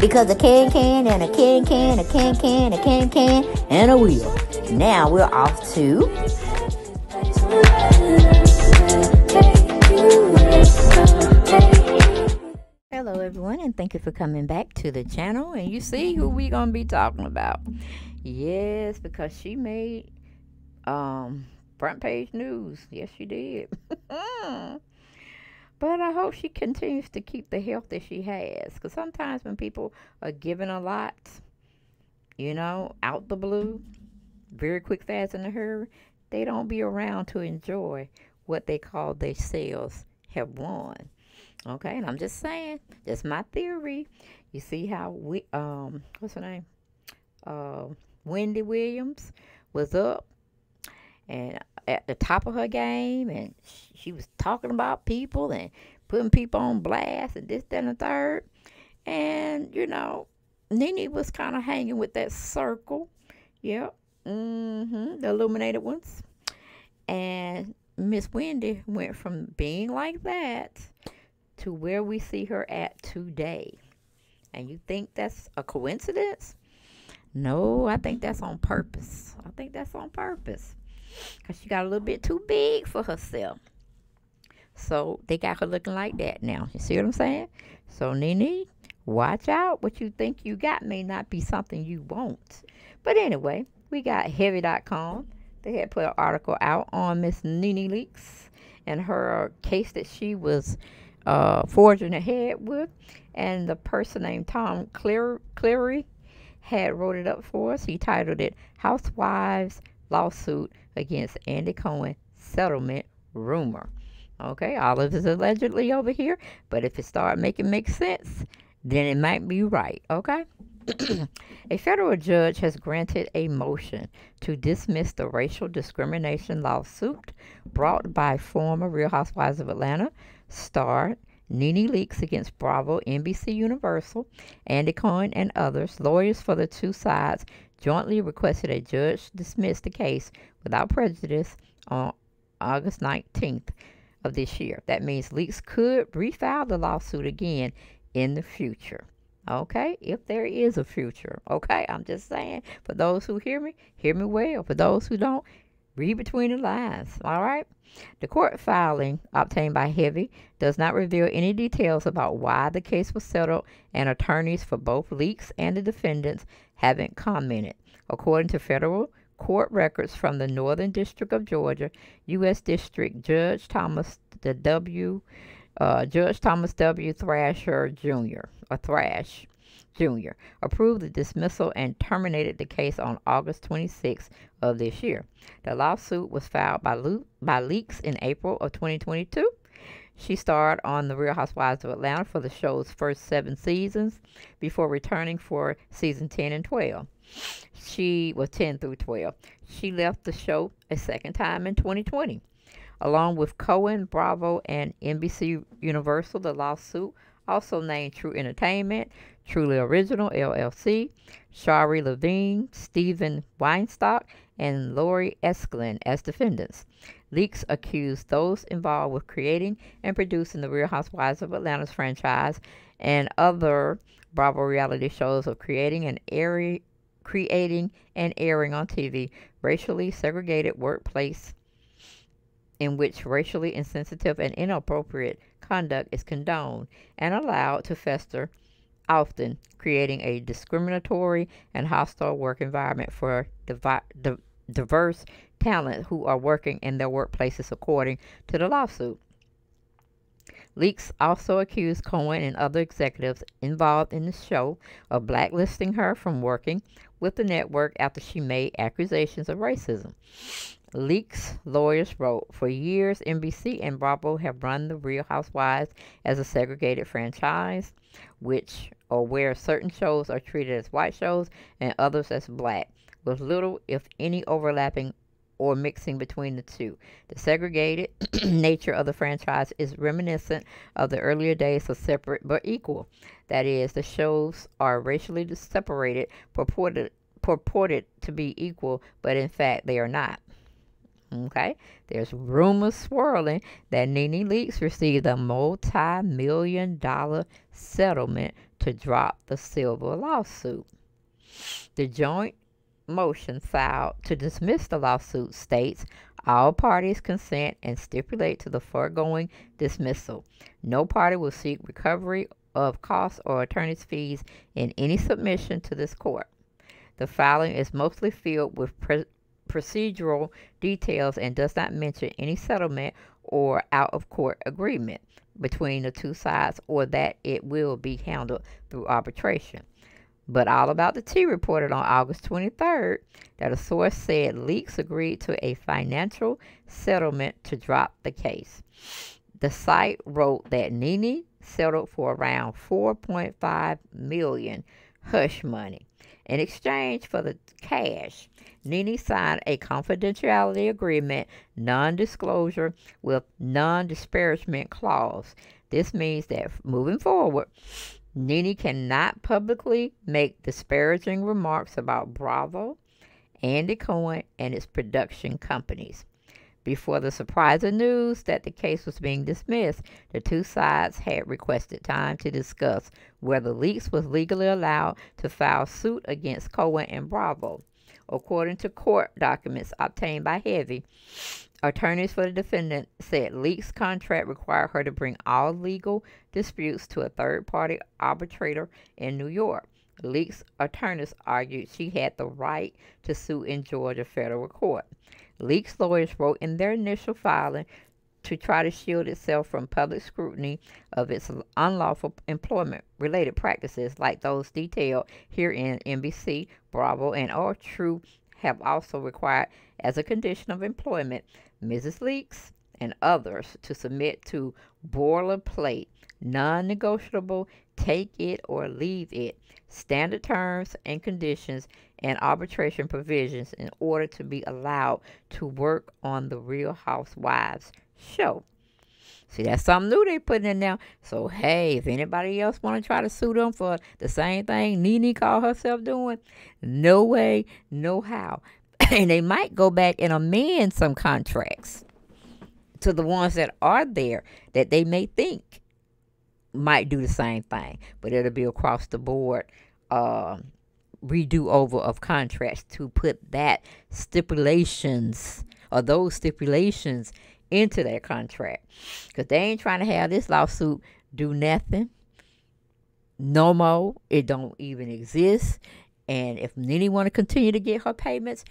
Because a can can and a can can, a can can, a can can, and a wheel. Now we're off to. Hello everyone and thank you for coming back to the channel and you see who we gonna be talking about. Yes, because she made um front page news. Yes she did. But I hope she continues to keep the health that she has. Because sometimes when people are given a lot, you know, out the blue, very quick, fast, in a hurry, they don't be around to enjoy what they call their sales have won. Okay, and I'm just saying, that's my theory. You see how we, um, what's her name? Uh, Wendy Williams was up and at the top of her game and she was talking about people and putting people on blast and this, that, and the third. And, you know, Nene was kind of hanging with that circle. Yep. Mm-hmm. The illuminated ones. And Miss Wendy went from being like that to where we see her at today. And you think that's a coincidence? No, I think that's on purpose. I think that's on purpose because she got a little bit too big for herself. So they got her looking like that now. You see what I'm saying? So Nene, watch out. What you think you got may not be something you want. But anyway, we got heavy.com. They had put an article out on Miss Nene Leakes and her case that she was uh, forging ahead with. And the person named Tom Clear, Cleary had wrote it up for us. He titled it Housewives Lawsuit against Andy Cohen settlement rumor. Okay, all of this is allegedly over here, but if it start making make sense, then it might be right. Okay. a federal judge has granted a motion to dismiss the racial discrimination lawsuit brought by former Real Housewives of Atlanta star Nene Leakes against Bravo, NBC Universal, Andy Cohen, and others. Lawyers for the two sides jointly requested a judge dismiss the case without prejudice on August 19th of this year. That means Leakes could refile the lawsuit again in the future. Okay, if there is a future. Okay, I'm just saying. For those who hear me, hear me well. For those who don't, read between the lines. All right. The court filing obtained by Heavy does not reveal any details about why the case was settled, and attorneys for both Leakes and the defendants haven't commented. According to federal court records from the Northern District of Georgia, U.S. District Judge Thomas the W. Uh, Judge Thomas W. Thrasher Jr. or Thrash Jr. approved the dismissal and terminated the case on August 26th of this year. The lawsuit was filed by, Le- by Leakes in April of 2022. She starred on The Real Housewives of Atlanta for the show's first seven seasons before returning for season 10 and 12. She was 10 through 12. She left the show a second time in 2020. Along with Cohen, Bravo, and NBC Universal, the lawsuit also named True Entertainment, Truly Original LLC, Shari Levine, Steven Weinstock, and Lori Esklin as defendants. Leakes accused those involved with creating and producing the Real Housewives of Atlanta's franchise and other Bravo reality shows of creating and airing, creating and airing on TV racially segregated workplace in which racially insensitive and inappropriate conduct is condoned and allowed to fester, often creating a discriminatory and hostile work environment for divi- diverse talent who are working in their workplaces according to the lawsuit. Leakes also accused Cohen and other executives involved in the show of blacklisting her from working with the network after she made accusations of racism. Leakes lawyers wrote, For years, NBC and Bravo have run The Real Housewives as a segregated franchise, which or where certain shows are treated as white shows and others as black, with little, if any, overlapping or mixing between the two. The segregated nature of the franchise is reminiscent of the earlier days of separate but equal. That is, the shows are racially separated, purported, purported to be equal, but in fact they are not. Okay, there's rumors swirling that Nene Leakes received a multi million dollar settlement to drop the Silver lawsuit. The joint motion filed to dismiss the lawsuit states all parties consent and stipulate to the foregoing dismissal. No party will seek recovery of costs or attorney's fees in any submission to this court. The filing is mostly filled with procedural details and does not mention any settlement or out of court agreement between the two sides or that it will be handled through arbitration. But All About the Tea reported on August 23rd that a source said Leakes agreed to a financial settlement to drop the case. The site wrote that Nene settled for around 4.5 million hush money in exchange for the cash. Nene signed a confidentiality agreement, non-disclosure with non-disparagement clause. This means that moving forward, Nene cannot publicly make disparaging remarks about Bravo, Andy Cohen, and its production companies. Before the surprising news that the case was being dismissed, the two sides had requested time to discuss whether Leakes was legally allowed to file suit against Cohen and Bravo. According to court documents obtained by Heavy, Attorneys for the defendant said Leak's contract required her to bring all legal disputes to a third party arbitrator in New York. Leak's attorneys argued she had the right to sue in Georgia federal court. Leak's lawyers wrote in their initial filing to try to shield itself from public scrutiny of its unlawful employment related practices like those detailed here in NBC, Bravo, and All True have also required as a condition of employment Mrs. Leakes and others to submit to boilerplate, non negotiable, take it or leave it, standard terms and conditions, and arbitration provisions in order to be allowed to work on the Real Housewives show. See, that's something new they putting in now. So, hey, if anybody else want to try to sue them for the same thing Nene called herself doing, no way, no how. and they might go back and amend some contracts to the ones that are there that they may think might do the same thing, but it'll be across the board uh, redo over of contracts to put that stipulations or those stipulations into that contract because they ain't trying to have this lawsuit do nothing no more it don't even exist and if Nene want to continue to get her payments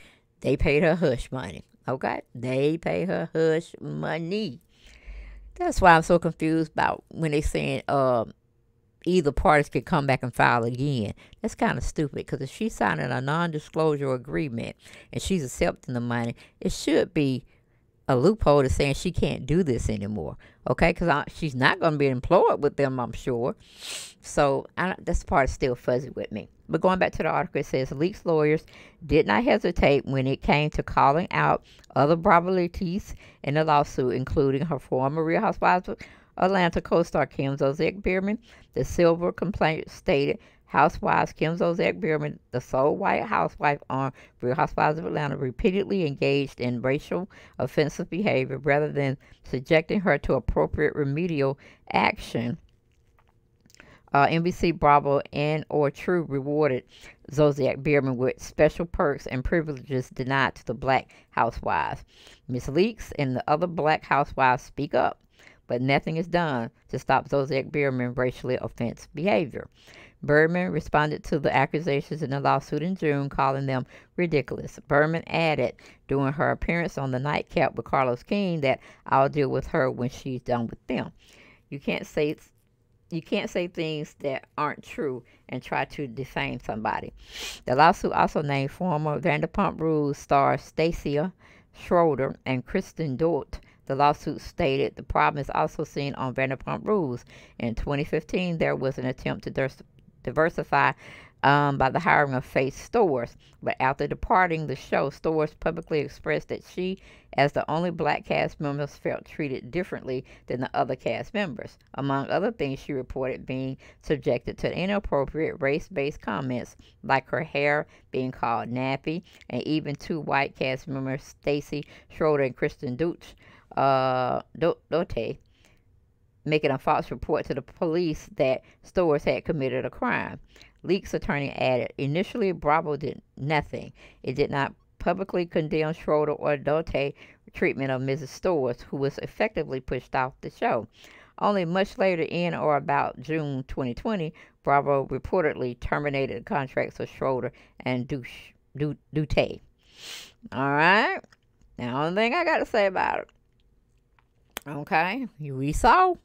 they paid her hush money. Okay? They pay her hush money. That's why I'm so confused about when they saying um either parties could come back and file again. That's kind of stupid because if she's signing a non-disclosure agreement and she's accepting the money, it should be a loophole to saying she can't do this anymore. Okay, because she's not going to be employed with them, I'm sure. So I, this part is still fuzzy with me. But going back to the article, it says Leakes lawyers did not hesitate when it came to calling out other probabilities in the lawsuit, including her former Real Housewives of Atlanta co-star Kim Zolciak Biermann. The Silver complaint stated Housewives Kim Zolciak Biermann, the sole white housewife on Real Housewives of Atlanta, repeatedly engaged in racial offensive behavior rather than subjecting her to appropriate remedial action. Uh, NBC Bravo and or True rewarded Zolciak Biermann with special perks and privileges denied to the black housewives. Miss Leakes and the other black housewives speak up, but nothing is done to stop Zolciak Biermann racially offensive behavior. Biermann responded to the accusations in the lawsuit in June, calling them ridiculous. Biermann added during her appearance on the nightcap with Carlos King that I'll deal with her when she's done with them. You can't say you can't say things that aren't true and try to defame somebody. The lawsuit also named former Vanderpump Rules star Stassi Schroeder and Kristen Doute. The lawsuit stated the problem is also seen on Vanderpump Rules. In 2015, there was an attempt to diversify um, by the hiring of Faith Stowers. But after departing the show, Stowers publicly expressed that she, as the only black cast member, felt treated differently than the other cast members. Among other things, she reported being subjected to inappropriate race based comments, like her hair being called nappy, and even two white cast members, Stassi Schroeder and Kristen Dutch, uh, Doute, making a false report to the police that Stowers had committed a crime. Leakes attorney added, initially Bravo did nothing. It did not publicly condemn Schroeder or Doute treatment of Mrs. Stowers, who was effectively pushed off the show. Only much later, in or about June 2020, Bravo reportedly terminated the contracts of Schroeder and Douche, Doute. All right. Now, only thing I got to say about it. Okay, we saw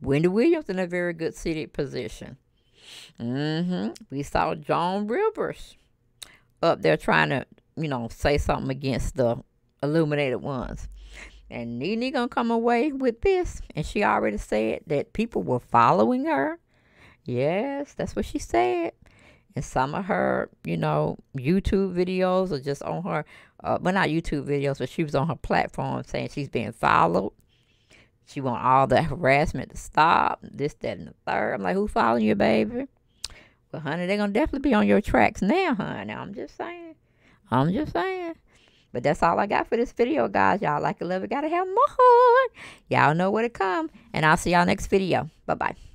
Wendy Williams in a very good seated position. Mm-hmm. We saw Joan Rivers up there trying to, you know, say something against the illuminated ones. And Nene gonna come away with this. And she already said that people were following her. Yes, that's what she said. And some of her, you know, YouTube videos are just on her, uh, well, not YouTube videos, but she was on her platform saying she's being followed. She want all the harassment to stop, this, that, and the third. I'm like, who following you, baby? Well, honey, they're going to definitely be on your tracks now, honey. I'm just saying. I'm just saying. But that's all I got for this video, guys. Y'all like it, love it, gotta have more. Y'all know where to come. And I'll see y'all next video. Bye-bye.